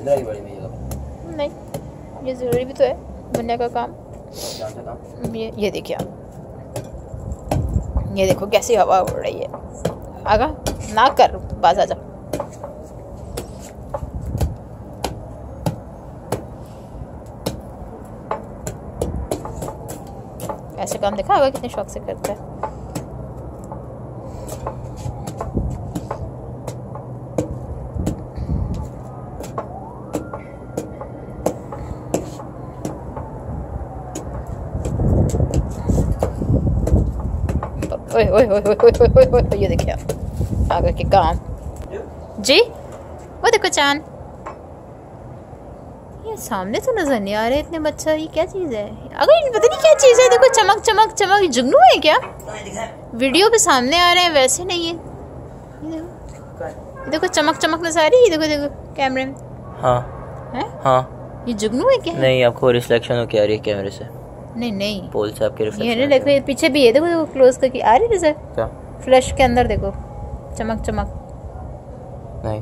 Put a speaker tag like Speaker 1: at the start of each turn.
Speaker 1: ادھر آئی بڑی میں یہ
Speaker 2: نہیں یہ ضروری بھی تو ہے بننے کا کام۔ یہ یہ دیکھیں آپ۔ یہ دیکھو کیسی ہوا اڑ رہی ہے۔ آگا نہ کر باز آ جا۔ ایسے کام دیکھا آگا کتنے شوق سے کرتا ہے۔ اوئے اوئے اوئے اوئے اوئے یہ دیکھیں آپ آ کے کام جی وہ دیکھو چاند یہ سامنے تو نظر نہیں آ اتنے مچھر یہ کیا چیز ہے اگر پتہ نہیں کیا چیز ہے دیکھو چمک چمک چمک جگنو ہے کیا ویڈیو پہ سامنے آ ہیں ویسے نہیں ہے یہ دیکھو چمک چمک نظر آ رہی ہے دیکھو دیکھو کیمرے
Speaker 1: ہاں ہاں
Speaker 2: یہ جگنو ہے کیا
Speaker 1: نہیں آپ کو ہو رہی ہے کیمرے سے
Speaker 2: نہیں نہیں۔
Speaker 1: پول صاحب کے
Speaker 2: یہ نہیں دیکھ رہے پیچھے بھی ہے۔ دیکھو دیکھو کلوز کر کے۔ آ رہی ہے
Speaker 1: کیا؟
Speaker 2: فلش کے اندر دیکھو۔ چمک چمک۔
Speaker 1: نہیں۔